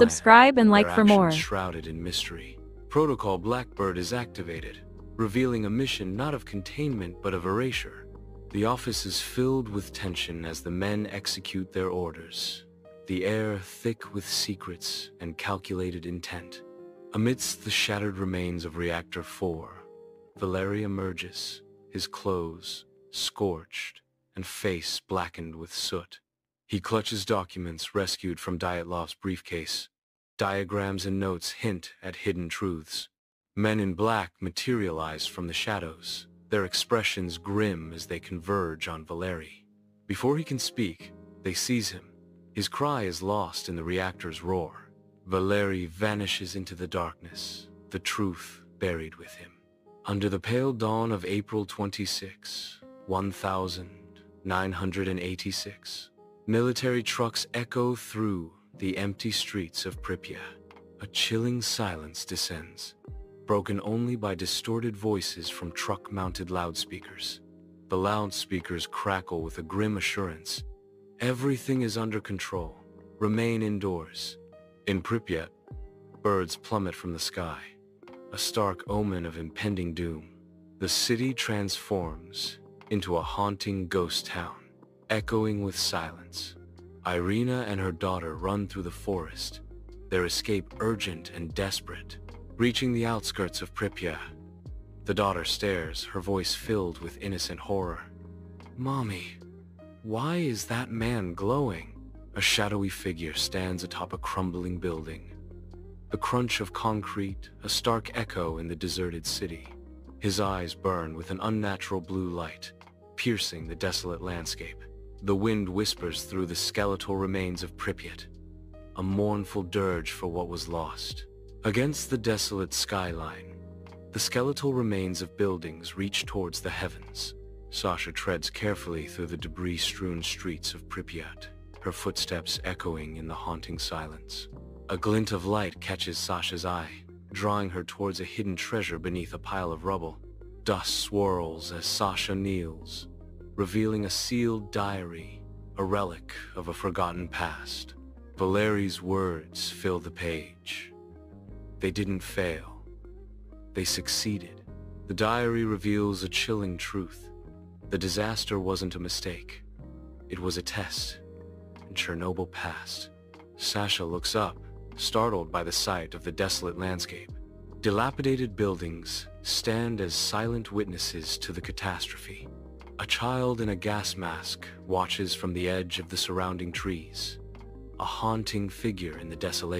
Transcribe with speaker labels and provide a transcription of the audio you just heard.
Speaker 1: Subscribe and like for more.
Speaker 2: shrouded in mystery. Protocol Blackbird is activated, revealing a mission not of containment but of erasure. The office is filled with tension as the men execute their orders, the air thick with secrets and calculated intent. Amidst the shattered remains of Reactor 4, Valeri emerges, his clothes scorched and face blackened with soot. He clutches documents rescued from Dyatlov's briefcase. Diagrams and notes hint at hidden truths. Men in black materialize from the shadows, their expressions grim as they converge on Valeri. Before he can speak, they seize him. His cry is lost in the reactor's roar. Valeri vanishes into the darkness, the truth buried with him. Under the pale dawn of April 26, 1986, military trucks echo through the empty streets of Pripyat. A chilling silence descends, broken only by distorted voices from truck-mounted loudspeakers. The loudspeakers crackle with a grim assurance. Everything is under control. Remain indoors. In Pripyat, birds plummet from the sky, a stark omen of impending doom. The city transforms into a haunting ghost town, echoing with silence. Irina and her daughter run through the forest, their escape urgent and desperate. Reaching the outskirts of Pripyat, the daughter stares, her voice filled with innocent horror. Mommy, why is that man glowing? A shadowy figure stands atop a crumbling building. The crunch of concrete, a stark echo in the deserted city. His eyes burn with an unnatural blue light, piercing the desolate landscape. The wind whispers through the skeletal remains of Pripyat, a mournful dirge for what was lost. Against the desolate skyline, the skeletal remains of buildings reach towards the heavens. Sasha treads carefully through the debris-strewn streets of Pripyat, her footsteps echoing in the haunting silence. A glint of light catches Sasha's eye, drawing her towards a hidden treasure beneath a pile of rubble. Dust swirls as Sasha kneels, revealing a sealed diary, a relic of a forgotten past. Valeri's words fill the page. They didn't fail. They succeeded. The diary reveals a chilling truth. The disaster wasn't a mistake. It was a test. And Chernobyl passed. Sasha looks up, startled by the sight of the desolate landscape. Dilapidated buildings stand as silent witnesses to the catastrophe. A child in a gas mask watches from the edge of the surrounding trees, a haunting figure in the desolation.